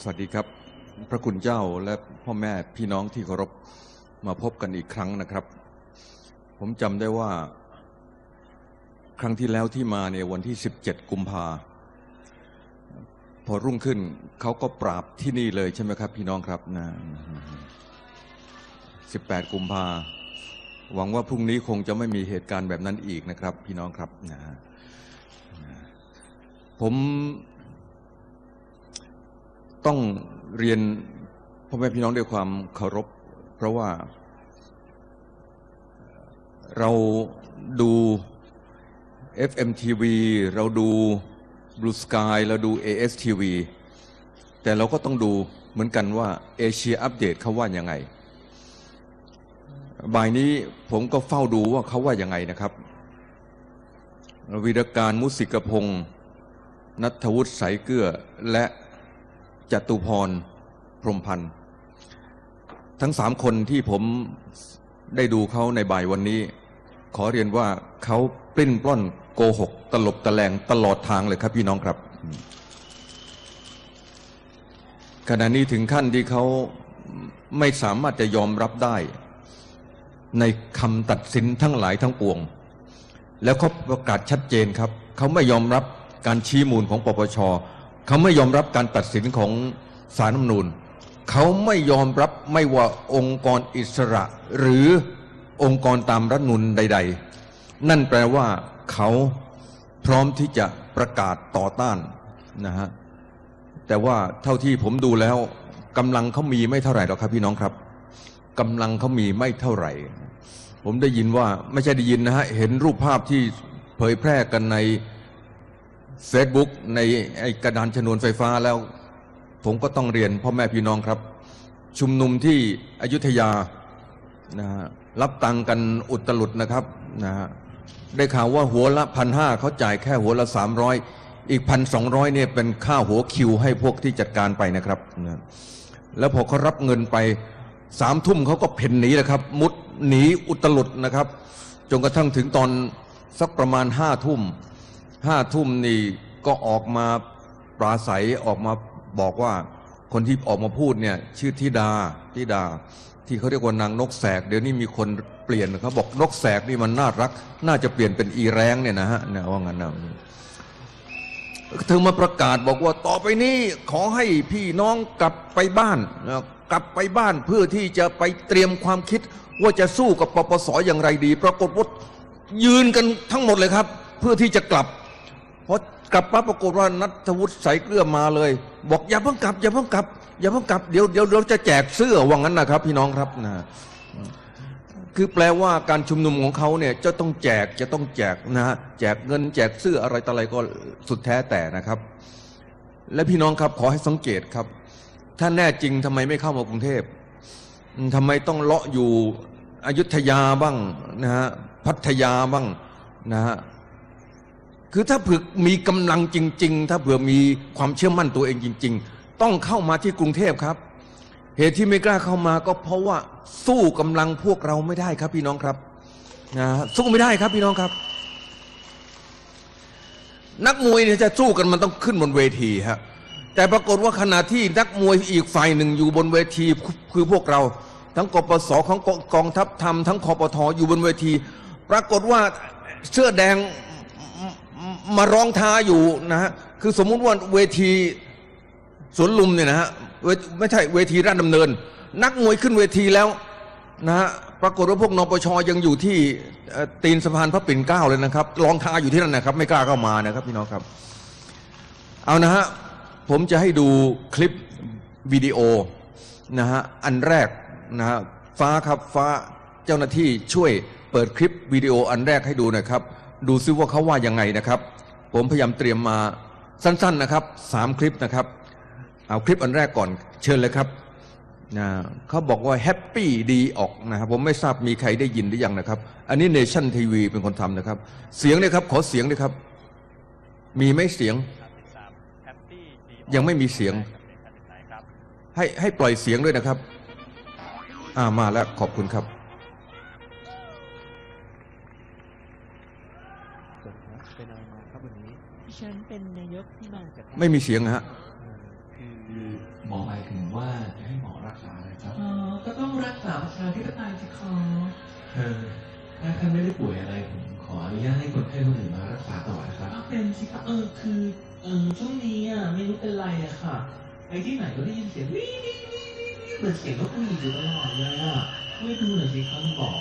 สวัสดีครับ พระคุณเจ้าและพ่อแม่พี่น้องที่เคารพมาพบกันอีกครั้งนะครับ ผมจำได้ว่า ครั้งที่แล้วที่มาเนี่ยวันที่ 17 กุมภาพอรุ่งขึ้นเขาก็ปราบที่นี่เลยใช่ไหมครับ พี่น้องครับนะ18 กุมภาหวังว่าพรุ่งนี้คงจะไม่มีเหตุการณ์แบบนั้นอีกนะครับ พี่น้องครับนะผม ต้องเรียนพ่อแม่พี่น้องด้วยความเคารพ เพราะว่าเราดู FMTV เราดู Blue Sky เราดู ASTV แต่เราก็ต้องดูเหมือนกันว่าเอเชียอัปเดตเขาว่ายังไง บ่ายนี้ผมก็เฝ้าดูว่าเขาว่ายังไงนะครับวิรการมุสิกพงศ์นัทวุฒิสายเกลือและ จตุพรพรมพันธ์ทั้งสามคนที่ผมได้ดูเขาในบ่ายวันนี้ ขอเรียนว่าเขาปลิ้นปล้อนโกหก ตลบตะแลงตลอดทางเลยครับพี่น้องครับ ขณะนี้ถึงขั้นที่เขาไม่สามารถจะยอมรับได้ ในคำตัดสินทั้งหลายทั้งปวง แล้วเขาประกาศชัดเจนครับ เขาไม่ยอมรับการชี้มูลของปปช เขาไม่ยอมรับการตัดสินของศารัฐธรรมนูญเขาไม่ยอมรับไม่ว่าองค์กรอิสระ หรือองค์กรตามรัฐนูญใด ๆ นั่นแปลว่าเขาพร้อมที่จะประกาศต่อต้านนะฮะแต่ว่าเท่าที่ผมดูแล้วกำลังเขามีไม่เท่าไหร่หรอกครับพี่น้องครับกำลังเขามีไม่เท่าไหร่ ผมได้ยินว่าไม่ใช่ได้ยินนะฮะเห็นรูปภาพที่เผยแพร่กันใน Facebook ในไอ้กระดานชนวนไฟฟ้าแล้ว ผมก็ต้องเรียนพ่อแม่พี่น้องครับ ชุมนุมที่อยุธยานะฮะรับตังกันอุตลุดนะครับนะฮะได้ข่าวว่าหัวละพันห้าเขาจ่ายแค่หัวละสามร้อยอีกพันสองร้อยเนี่ยเป็นค่าหัวคิวให้พวกที่จัดการไปนะครับนะแล้วพอเขารับเงินไปสามทุ่มเขาก็เพ่นหนีนะครับ มุดหนีอุตลุดนะครับจนกระทั่งถึงตอนสักประมาณห้าทุ่ม ห้าทุ่มนี่ก็ออกมาปราศัยออกมาบอกว่าคนที่ออกมาพูดเนี่ย ชื่อธิดาธิดา ที่เขาเรียกว่านางนกแสก เดี๋ยวนี้มีคนเปลี่ยนเขาบอกนกแสกนี่มันน่ารัก น่าจะเปลี่ยนเป็นอีแรงเนี่ยนะฮะเนี่ยว่างั้นนะเธอมาประกาศบอกว่าต่อไปนี้ขอให้พี่น้องกลับไปบ้านกลับไปบ้านเพื่อที่จะไปเตรียมความคิด ว่าจะสู้กับปปสอย่างไรดี ปรากฏว่ายืนกันทั้งหมดเลยครับ เพื่อที่จะกลับ พอกลับปั๊บปรากฏว่านัทวุฒิใสเกลือมาเลย บอกอย่าเพิ่งกลับ อย่าเพิ่งกลับ อย่าเพิ่งกลับเดี๋ยวเดี๋ยวเราจะแจกเสื้อว่างั้นนะครับ พี่น้องครับนะคือแปลว่าการชุมนุมของเขาเนี่ยจะต้องแจกจะต้องแจกนะฮะแจกเงินแจกเสื้ออะไรต่ออะไรก็สุดแท้แต่นะครับ และพี่น้องครับขอให้สังเกตครับ ถ้าแน่จริงทำไมไม่เข้ามากรุงเทพทำไมต้องเลาะอยู่อยุธยาบ้างนะฮะพัทยาบ้างนะฮะ คือถ้าเผื่อมีกำลังจริง ๆ ถ้าเผื่อมีความเชื่อมั่นตัวเองจริง ๆ ต้องเข้ามาที่กรุงเทพครับ เหตุที่ไม่กล้าเข้ามาก็เพราะว่าสู้กำลังพวกเราไม่ได้ครับพี่น้องครับนะสู้ไม่ได้ครับพี่น้องครับ นักมวยเนี่ยจะสู้กันมันต้องขึ้นบนเวทีฮะแต่ปรากฏว่าขณะที่นักมวยอีกฝ่ายหนึ่งอยู่บนเวทีคือพวกเรา ทั้งกปสของกองทัพธรรมทั้งคอปทอยู่บนเวที ปรากฏว่าเสื้อแดง มาร้องท้าอยู่นะฮะคือสมมุติว่าเวทีสวนลุมเนี่ยนะฮะไม่ใช่เวทีราชดำเนิน นักมวยขึ้นเวทีแล้วนะฮะปรากฏว่าพวกนปชยังอยู่ที่ตีนสะพานพระปิ่นเกล้าเลยนะครับรองท้าอยู่ที่นั่นนะครับ ไม่กล้าเข้ามานะครับพี่น้องครับ เอานะฮะผมจะให้ดูคลิปวิดีโอนะฮะอันแรกนะฮะฟ้าครับฟ้าเจ้าหน้าที่ช่วยเปิดคลิปวิดีโออันแรกให้ดูนะครับ ดูซิว่าเขาว่ายังไงนะครับ ผมพยายามเตรียมมาสั้นๆนะครับสามคลิปนะครับ เอาคลิปอันแรกก่อนเชิญเลยครับนะเขาบอกว่าแฮปปี้ดีออกนะครับผมไม่ทราบมีใครได้ยินหรือยังนะครับ อันนี้เนชั่นทีวีเป็นคนทำนะครับ เสียงเลยครับ ขอเสียงเลยครับ มีไหมเสียง ยังไม่มีเสียง ให้ให้ปล่อยเสียงด้วยนะครับ อ่ามาแล้วขอบคุณครับ ไม่มีเสียงนะฮะคือหมอหมายถึงว่าจะให้หมอรักษาอะไรครับอ๋อก็ต้องรักษาประชาธิปไตยสิคะเออถ้าท่านไม่ได้ป่วยอะไรผมขออนุญาตให้คนไข้คนอื่นมารักษาต่อนะครับเป็นสิคะเออคือเออช่วงนี้อะไม่รู้เป็นไรอะค่ะไปที่ไหนก็ได้ยินเสียงวี่งวิ่งวิ่งวิ่งวิ่เหมือนเสียงนกหวีดอยู่ตลอดเลยอะไม่ดูหน่อยสิครับหมอ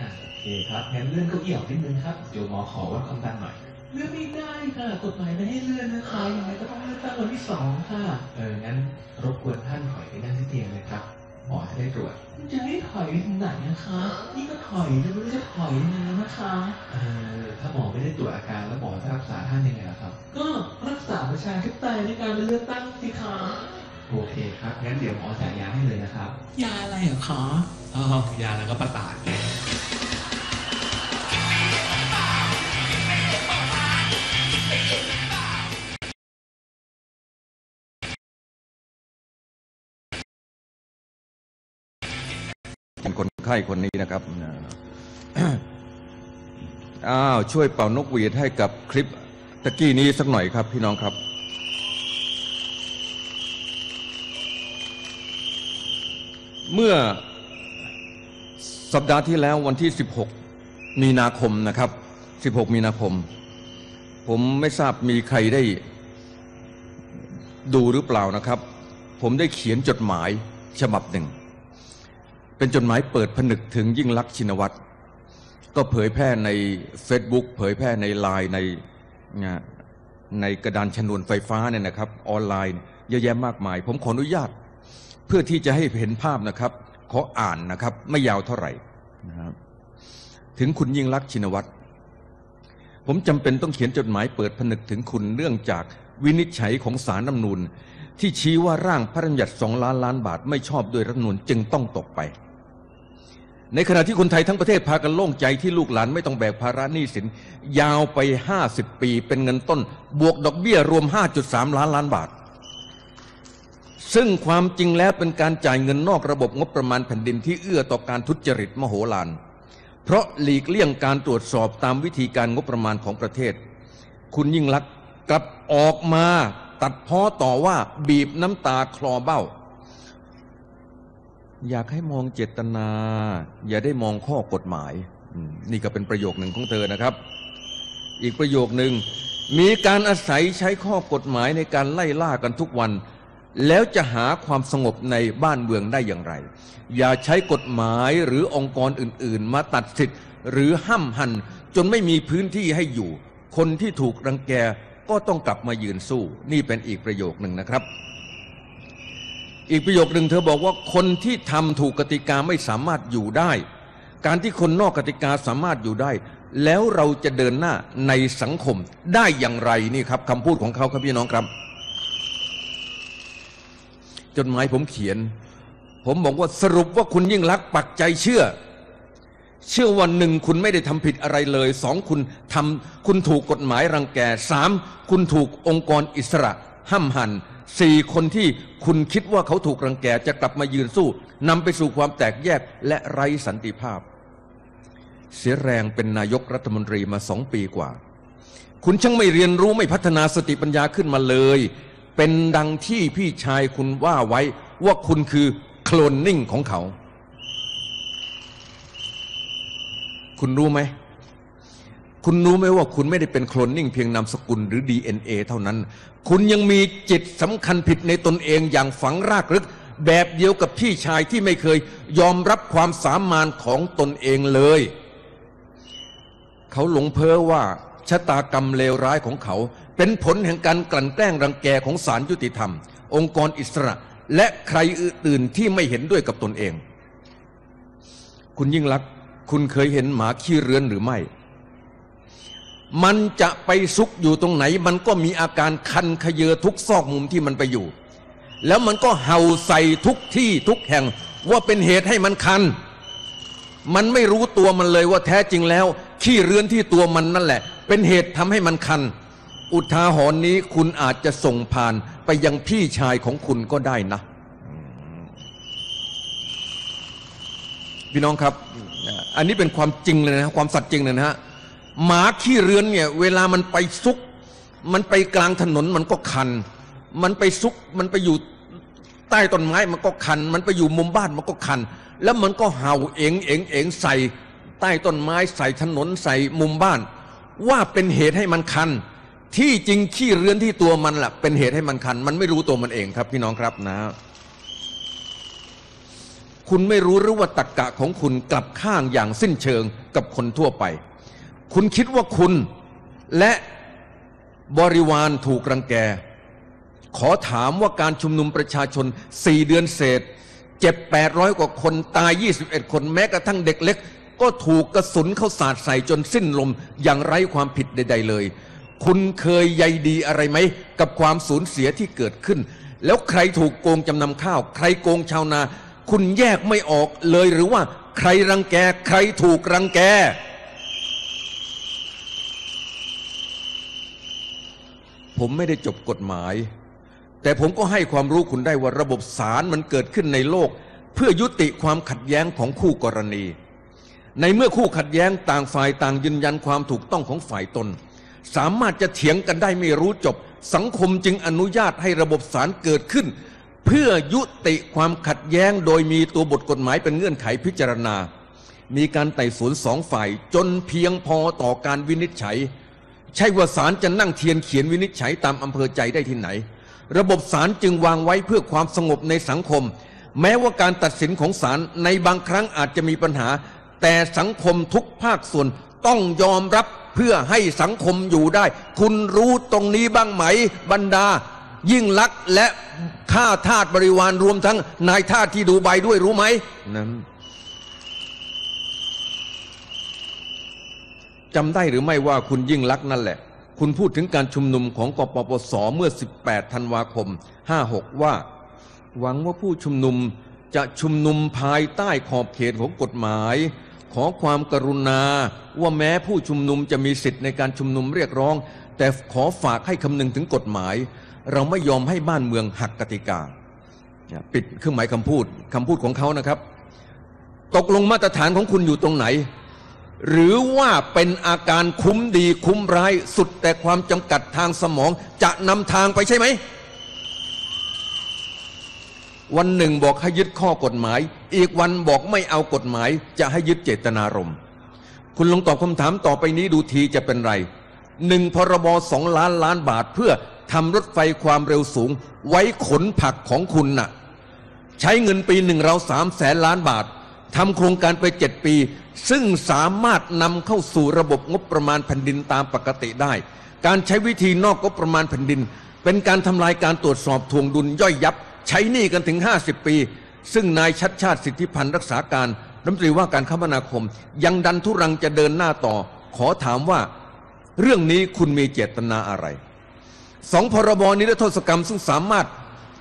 อะโอเคครับงั้นเลื่อนเก้าอี้ออกนิดนึงครับเดี๋ยวหมอขอวัดความดันหน่อย เลื่อนไม่ได้ค่ะ กฎหมายไม่ให้เลื่อนนะคะยังไงก็ต้องเลื่อนตั้งวันที่สองค่ะ เออ งั้นรบกวนท่านถอยไปนั่งที่เตียงเลยครับ หมอจะได้ตรวจ จะให้ถอยไปถึงไหนนะคะ นี่ก็ถอยจะไม่รู้จะถอยยังไงแล้วนะคะ เออ ถ้าหมอไม่ได้ตรวจอาการแล้วหมอจะรักษาท่านยังไงล่ะครับ ก็รักษาประชาธิปไตยในการเลือกตั้งสิคะโอเคครับ งั้นเดี๋ยวหมอจ่ายยาให้เลยนะครับ ยาอะไรเหรอคะอ๋อยาแล้วก็ประสาท เป็นคนไข้คนนี้นะครับอ้าวช่วยเป่านกหวีดให้กับคลิปตะกี้นี้สักหน่อยครับ พี่น้องครับ เมื่อสัปดาห์ที่แล้ววันที่ 16 มีนาคมนะครับ 16 มีนาคม ผมไม่ทราบมีใครได้ดูหรือเปล่านะครับ ผมได้เขียนจดหมายฉบับหนึ่ง เป็นจดหมายเปิดผนึกถึงยิ่งลักษณ์ชินวัตร ก็เผยแพร่ใน Facebook เผยแพร่ในไลน์ในในกระดานชนวนไฟฟ้าเนี่ยนะครับ ออนไลน์เยอะแยะมากมาย ผมขออนุญาต เพื่อที่จะให้เห็นภาพนะครับ ขออ่านนะครับ ไม่ยาวเท่าไหร่นะครับถึงคุณยิ่งลักษณ์ชินวัตรผมจำเป็นต้องเขียนจดหมายเปิดผนึกถึงคุณเนื่องจากวินิจฉัยของสารน้ำนูนที่ชี้ว่าร่างพระราชบัญญัติสองล้านล้านบาทไม่ชอบด้วยรัฐนูนจึงต้องตกไป ในขณะที่คนไทยทั้งประเทศพากันโล่งใจที่ลูกหลานไม่ต้องแบกภาระหนี้สิน ยาวไป 50 ปีเป็นเงินต้น บวกดอกเบี้ยรวม 5.3 ล้านล้านบาท ซึ่งความจริงแล้วเป็นการจ่ายเงินนอกระบบงบประมาณแผ่นดินที่เอื้อต่อการทุจริตมโหฬารเพราะหลีกเลี่ยงการตรวจสอบตามวิธีการงบประมาณของประเทศ คุณยิ่งลักษณ์กลับออกมาตัดพ้อต่อว่าบีบน้ำตาคลอเบ้า อยากให้มองเจตนา อย่าได้มองข้อกฎหมาย นี่ก็เป็นประโยคหนึ่งของเธอนะครับ อีกประโยคหนึ่งมีการอาศัยใช้ข้อกฎหมายในการไล่ล่ากันทุกวัน แล้วจะหาความสงบในบ้านเมืองได้อย่างไร อย่าใช้กฎหมายหรือองค์กรอื่น ๆ มาตัดสิทธิ์หรือห้ำหัน จนไม่มีพื้นที่ให้อยู่ คนที่ถูกรังแกก็ต้องกลับมายืนสู้ นี่เป็นอีกประโยคหนึ่งนะครับ อีกประโยคหนึ่งเธอบอกว่าคนที่ทำถูกกติกาไม่สามารถอยู่ได้ การที่คนนอกกติกาสามารถอยู่ได้ แล้วเราจะเดินหน้าในสังคมได้อย่างไรนี่ครับคำพูดของเขาครับพี่น้องครับ จดหมายผมเขียน ผมบอกว่าสรุปว่าคุณยิ่งรักปักใจเชื่อ เชื่อวันหนึ่งคุณไม่ได้ทำผิดอะไรเลยสองคุณทำคุณถูกกฎหมายรังแกสามคุณถูกองค์กรอิสระห้ำหัน สี่คนที่คุณคิดว่าเขาถูกรังแกจะกลับมายืนสู้นำไปสู่ความแตกแยกและไร้สันติภาพ เสียแรงเป็นนายกรัฐมนตรีมาสองปีกว่า คุณช่างไม่เรียนรู้ไม่พัฒนาสติปัญญาขึ้นมาเลย เป็นดังที่พี่ชายคุณว่าไว้ว่าคุณคือโคลนนิ่งของเขา คุณรู้ไหม คุณรู้ไหมว่าคุณไม่ได้เป็นโคลนนิ่งเพียงนามสกุลหรือ DNA เท่านั้น คุณยังมีจิตสำคัญผิดในตนเองอย่างฝังรากลึก แบบเดียวกับพี่ชายที่ไม่เคยยอมรับความสามารถของตนเองเลย เขาหลงเพ้อว่าชะตากรรมเลวร้ายของเขา เป็นผลแห่งการกลั่นแกล้งรังแกของศาลยุติธรรม องค์กรอิสระ และใครอื่นที่ไม่เห็นด้วยกับตนเอง คุณยิ่งลัก คุณเคยเห็นหมาขี้เรือนหรือไม่ มันจะไปซุกอยู่ตรงไหน มันก็มีอาการคันขยเยอทุกซอกมุมที่มันไปอยู่ แล้วมันก็เห่าใส่ทุกที่ทุกแห่งว่าเป็นเหตุให้มันคัน มันไม่รู้ตัวมันเลยว่าแท้จริงแล้ว ขี้เรือนที่ตัวมันนั่นแหละ เป็นเหตุทำให้มันคัน อุทาหรณ์นี้คุณอาจจะส่งผ่านไปยังพี่ชายของคุณก็ได้นะ พี่น้องครับ อันนี้เป็นความจริงเลยนะความสัตย์จริงเลยนะฮะ หมาขี้เรือนเนี่ย เวลามันไปซุก มันไปกลางถนนมันก็คัน มันไปซุก มันไปอยู่ใต้ต้นไม้มันก็คัน มันไปอยู่มุมบ้านมันก็คัน แล้วมันก็เห่าเองเองเองใส่ ใต้ต้นไม้ใส่ถนนใส่มุมบ้าน ว่าเป็นเหตุให้มันคัน ที่จริงขี้เรือนที่ตัวมันแหละเป็นเหตุให้มันคัน มันไม่รู้ตัวมันเองครับ พี่น้องครับนะ คุณไม่รู้หรือว่าตรกกะของคุณกลับข้างอย่างสิ้นเชิงกับคนทั่วไป คุณคิดว่าคุณและบริวารถูกรังแก ขอถามว่าการชุมนุมประชาชน4เดือนเศษเจ็บ800กว่าคนตาย 21 คนแม้กระทั่งเด็กเล็ก ก็ถูกกระสุนเข้าสาดใส่จนสิ้นลมอย่างไร้ความผิดใด ๆ เลย คุณเคยใยดีอะไรไหม กับความสูญเสียที่เกิดขึ้น แล้วใครถูกโกงจำนำข้าว ใครโกงชาวนา คุณแยกไม่ออกเลยหรือว่า ใครรังแก ใครถูกรังแก ผมไม่ได้จบกฎหมาย แต่ผมก็ให้ความรู้คุณได้ว่าระบบศาลมันเกิดขึ้นในโลก เพื่อยุติความขัดแย้งของคู่กรณี ในเมื่อคู่ขัดแย้งต่างฝ่ายต่างยืนยันความถูกต้องของฝ่ายตน สามารถจะเถียงกันได้ไม่รู้จบ สังคมจึงอนุญาตให้ระบบศาลเกิดขึ้น เพื่อยุติความขัดแย้งโดยมีตัวบทกฎหมายเป็นเงื่อนไขพิจารณา มีการไต่สวนสองฝ่ายจนเพียงพอต่อการวินิจฉัย ใช่ว่าศาลจะนั่งเทียนเขียนวินิจฉัยตามอำเภอใจได้ที่ไหน ระบบศาลจึงวางไว้เพื่อความสงบในสังคม แม้ว่าการตัดสินของศาลในบางครั้งอาจจะมีปัญหา แต่สังคมทุกภาคส่วนต้องยอมรับเพื่อให้สังคมอยู่ได้ คุณรู้ตรงนี้บ้างไหมบรรดา ยิ่งลักษณ์และข้าทาสบริวารรวมทั้งนายทาสที่ดูใบด้วยรู้ไหมนั้น จำได้หรือไม่ว่าคุณยิ่งลักษณ์นั่นแหละ คุณพูดถึงการชุมนุมของกปปสเมื่อ 18 ธันวาคม 56 ว่า หวังว่าผู้ชุมนุมจะชุมนุมภายใต้ขอบเขตของกฎหมาย ขอความกรุณาว่าแม้ผู้ชุมนุมจะมีสิทธิ์ในการชุมนุมเรียกร้อง แต่ขอฝากให้คำนึงถึงกฎหมาย เราไม่ยอมให้บ้านเมืองหักกติกาปิดเครื่องหมายคำพูดคำพูดของเขานะครับ ตกลงมาตรฐานของคุณอยู่ตรงไหน หรือว่าเป็นอาการคุ้มดีคุ้มร้ายสุดแต่ความจำกัดทางสมองจะนำทางไปใช่ไหม วันหนึ่งบอกให้ยึดข้อกฎหมาย อีกวันบอกไม่เอากฎหมาย จะให้ยึดเจตนารมณ์ คุณลองตอบคำถามต่อไปนี้ดูทีจะเป็นไรหนึ่งพรบสองล้านล้านบาทเพื่อทำรถไฟความเร็วสูง ไว้ขนผักของคุณน่ะ ใช้เงินปีหนึ่งเราสามแสนล้านบาท ทำโครงการไปเจ็ดปี ซึ่งสามารถนำเข้าสู่ระบบงบประมาณแผ่นดินตามปกติได้ การใช้วิธีนอกงบประมาณแผ่นดิน เป็นการทำลายการตรวจสอบทวงดุลย่อยยับ ใช้หนี้กันถึง 50 ปี ซึ่งนายชัดชาติสิทธิพันธ์รักษาการรัฐมนตรีว่าการคมนาคม ยังดันทุรังจะเดินหน้าต่อ ขอถามว่าเรื่องนี้คุณมีเจตนาอะไรสองพรบนิรโทษกรรมซึ่งสามารถ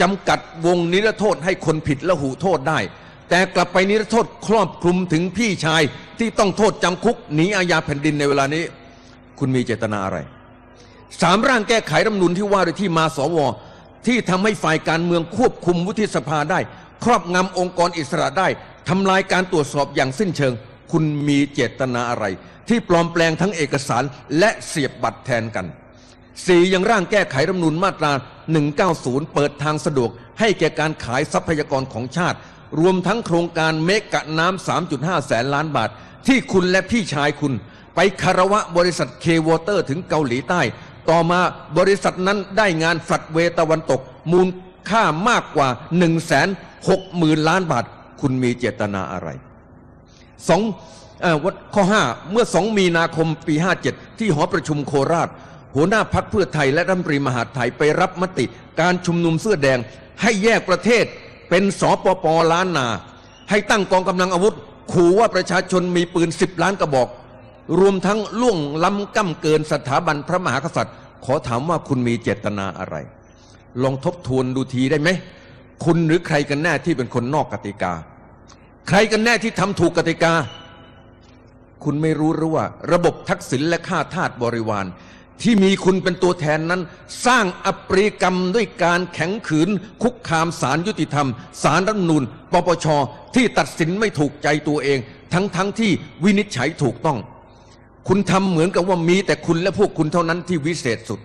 จำกัดวงนิรโทษให้คนผิดและหูโทษได้ แต่กลับไปนิรโทษครอบคลุมถึงพี่ชายที่ต้องโทษจำคุกหนีอาญาแผ่นดินในเวลานี้ คุณมีเจตนาอะไรสามร่างแก้ไขรัฐธรรมนูญที่ว่าโดยที่มาสวที่ทำให้ฝ่ายการเมืองควบคุมวุฒิสภาได้ ครอบงำองค์กรอิสระได้ทำลายการตรวจสอบอย่างสิ้นเชิง คุณมีเจตนาอะไร ที่ปลอมแปลงทั้งเอกสารและเสียบบัตรแทนกันสี่ยังร่างแก้ไขรัฐธรรมนูญมาตรา 190 เปิดทางสะดวก ให้แก่การขายทรัพยากรของชาติ รวมทั้งโครงการ mega น้ำ 3.5 แสนล้านบาท ที่คุณและพี่ชายคุณ ไปคารวะบริษัท K-water ถึงเกาหลีใต้ ต่อมาบริษัทนั้นได้งาน floodway ตะวันตก มูลค่ามากกว่า 1 6 0 0 0 0 ล้านบาท คุณมีเจตนาอะไรสองอข้อ 5 เมื่อ 2 มีนาคมปี 57 ที่หอประชุมโคราช หัวหน้าพักเพื่อไทยและรัฐมนตรีมหาดไทยไปรับมติการชุมนุมเสื้อแดงให้แยกประเทศ เป็นสปปล้านนา ให้ตั้งกองกำลังอาวุธ ขู่ว่าประชาชนมีปืน10ล้านกระบอก รวมทั้งล่วงล้ำก้ำเกินสถาบันพระมหากษัตริย์ ขอถามว่าคุณมีเจตนาอะไร ลองทบทวนดูทีได้ไหม คุณหรือใครกันแน่ที่เป็นคนนอกกติกา ใครกันแน่ที่ทำถูกกติกา คุณไม่รู้หรือว่า ระบบทักษิณและข้าทาสบริวาร ที่มีคุณเป็นตัวแทนนั้น สร้างอปริกรรมด้วยการแข็งขืน คุกคามสารยุติธรรม สารรัฐมนูลปปช ที่ตัดสินไม่ถูกใจตัวเอง ทั้งทั้งที่วินิจฉัยถูกต้อง คุณทำเหมือนกับว่ามีแต่คุณและพวกคุณเท่านั้นที่วิเศษสุด